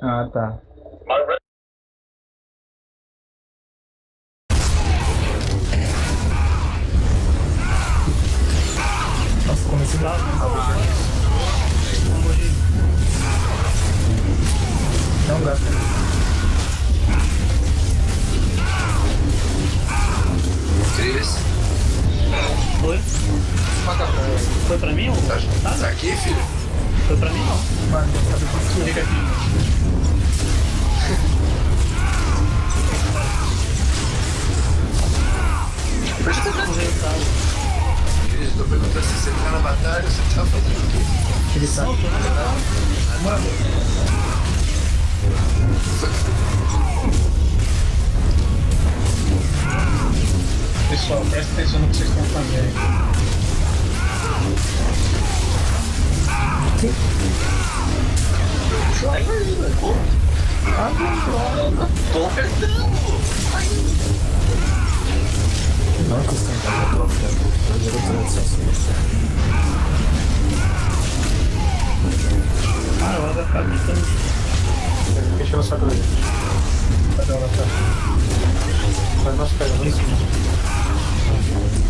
Ah, tá. Nossa, comecei lá. Não gasta. Cris. Foi? Foi pra mim ou? Tá, Tá, tá aqui, filho? Foi pra mim não. Mano, não sabe o que Fica é. aqui. Você tá fazendo o quê? Ele sabe. Pessoal, presta atenção no que vocês estão fazendo. Tô apertando! Não custa entrar no troféu. Primeiro transação. Cara, vai ficar gritando. Saco dele. Cadê o Natan? Faz umas pernas.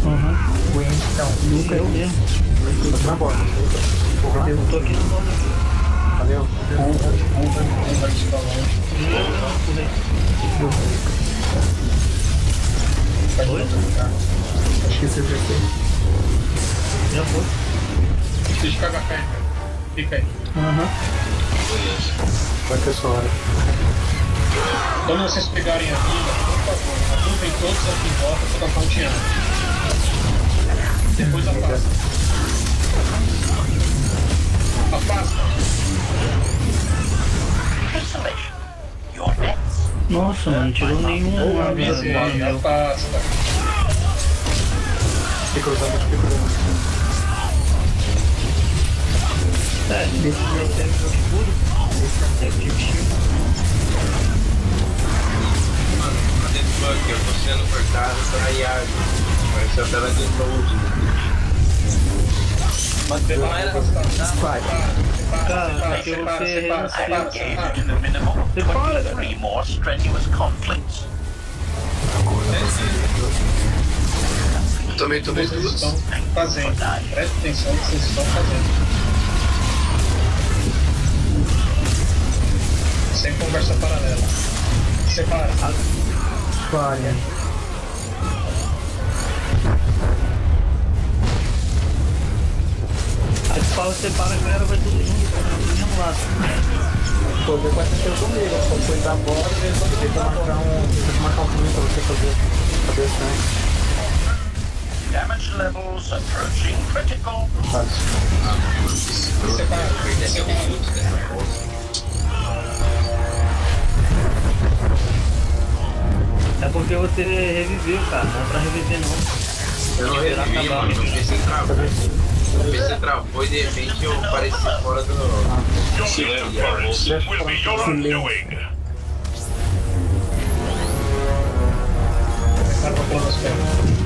Aham. Gwen, não, Luca Eu mesmo. Tá na. Eu tô aqui no nome. Valeu. Uva, uva, uva de balão. Oi? Acho que você já fez. Já foi. Deixa eu cagar perto. Fica aí. Aham. Vai ter sua hora. Quando vocês pegarem a vila, por favor, apuntem todos aqui em volta pra tocar um tiano. Depois afasta. Afasta. Nossa, mano, tirou nenhum Avise aí, meu. afasta. Usando os picos dele. É, desse jeito pega o escudo. Pega o tipo shield. Cadê Eu tô sendo cortado pra IAG. Parece a tela de load. Mas prepara, Squad. Cara, porque você separa, cara. 23 more strenuous conflicts. Eu também tomei Vocês duas. estão fazendo. Presta atenção no que vocês estão fazendo. Sem conversa paralela. Separa. Falha. Aí tu fala, você para, a galera vai todo mundo cara, do mesmo lado. Pô, depois aconteceu comigo. Quando foi da borda, ele tentou marcar um. Marcar um caminho pra você fazer. Fazer o sangue. Damage levels approaching critical. Separa. Separa. É porque você reviveu, cara. Não é pra reviver não. Eu não revivi, mano. Meu PC travou. Meu PC travou e de repente eu apareci fora do. be your undoing. Separa pra pular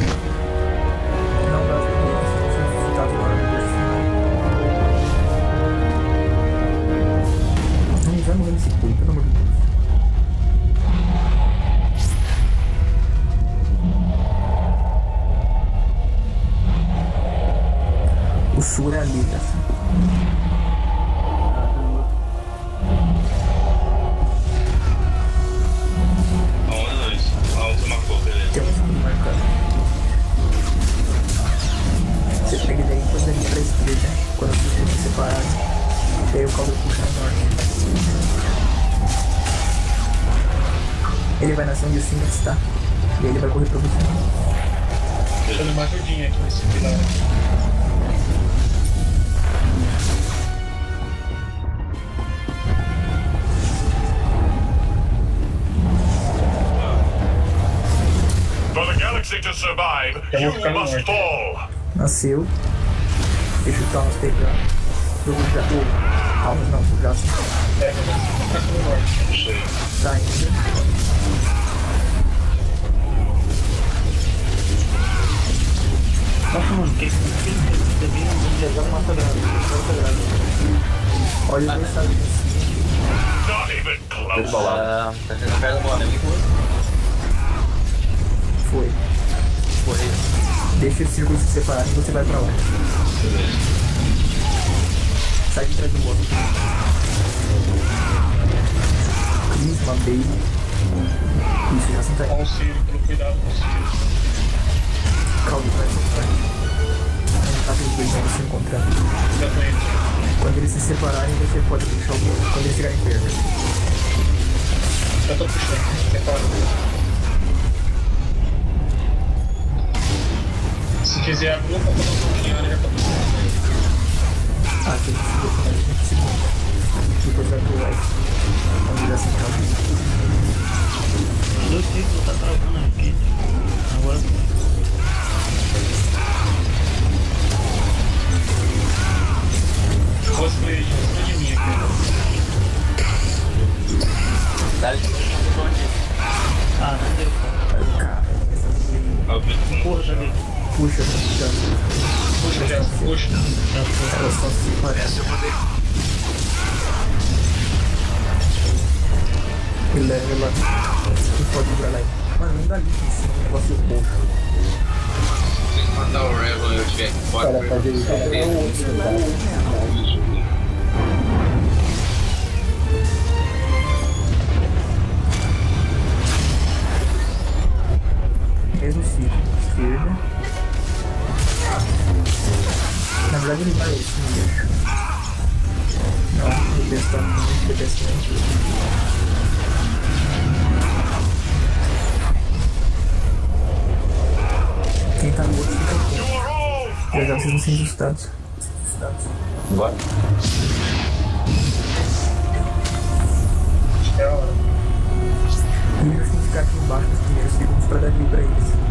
onde o Simba está. E aí ele vai correr pra você. Deixando uma ajudinha aqui nesse pilar. For the galaxy to survive, Eu you vou ficar no must norte. fall. Nasceu. Deixa o Thanos pegar. Do já. O Almas não, o Jason. Pega, fica no norte. Tá indo. Olha close. Ah, tá Foi. Foi. Deixa esse círculo se separar e você vai pra lá. Sai de trás do boss. Crisma, baby. Isso, já senta aí. Com o círculo, cuidado com o círculo. Exatamente. Quando eles se separarem, você pode puxar o boss. Quando eles chegarem perto. Já tô puxando. Se quiser abrir, eu vou colocar um pouquinho, já tá puxando. Ah, tem que se defender de 20 segundos. Depois ir pra lá? Mano, não dá lixo em cima, um negócio roxo. Tem que matar o Rebel e eu tiver aqui fora. Cara, fazer isso é Mesmo ciclo. Esquerda. Na verdade ele vai esse embaixo. Não, ele está muito pedestre. Quem tá no outro fica aqui. Já vocês vão ser injustados. Bora. É a hora. Eles têm que ficar aqui embaixo nos primeiros segundos pra dar view pra eles.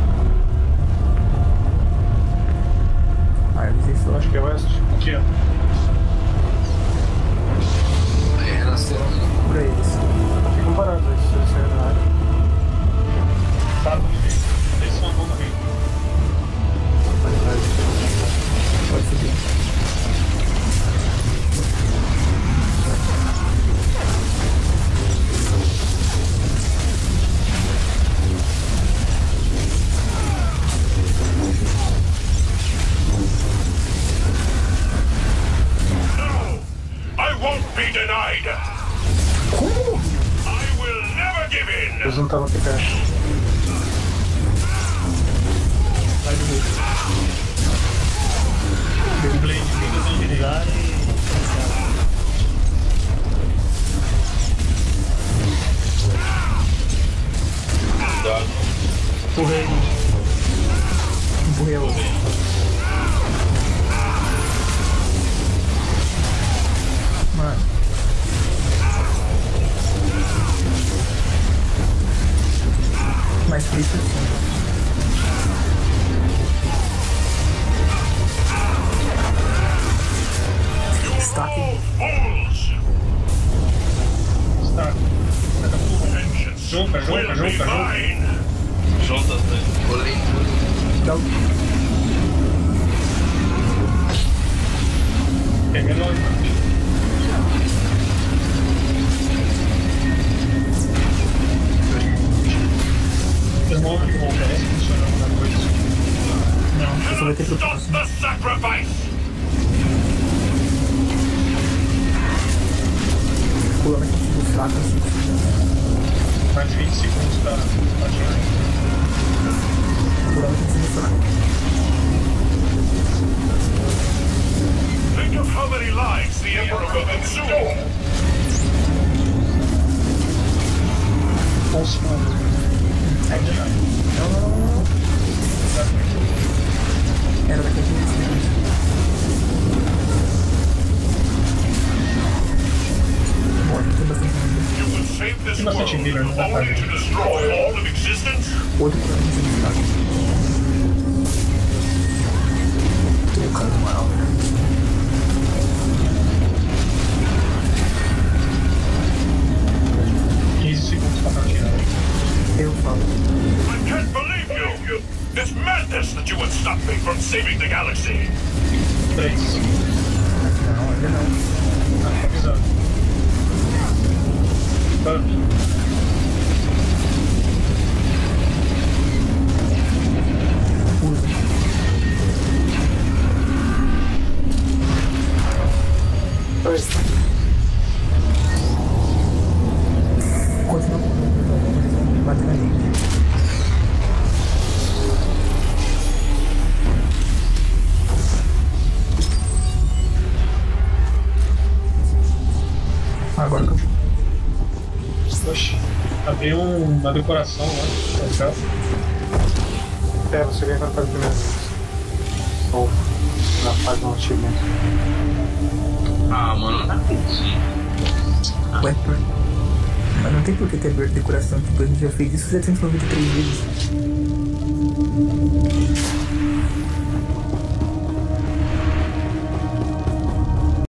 Aqui perto. Vai do meio. Blade, e. Empurrei. Empurrei a outra. Junta, junta, junta, junta. né? Pulei tudo. Dá o Pega nós, mano. Demora que volta, é funcionando na noite. Não, você vai ter Stop propósito. the sacrifice! Pulando aqui assim. Mais 20 segundos pra pra tirar. Pulando aqui no fraco. Think of how many lives the Emperor will consume! 11 segundos. Ainda não. save this world, only to destroy all of existence? Uma decoração lá. Legal. É, você ganha quando faz a primeira vez. Ou na fase não achievement. Ah, mano, não acredito. Ué, por... Mas não tem por que ter decoração, tipo, a gente já fez isso 793 vezes.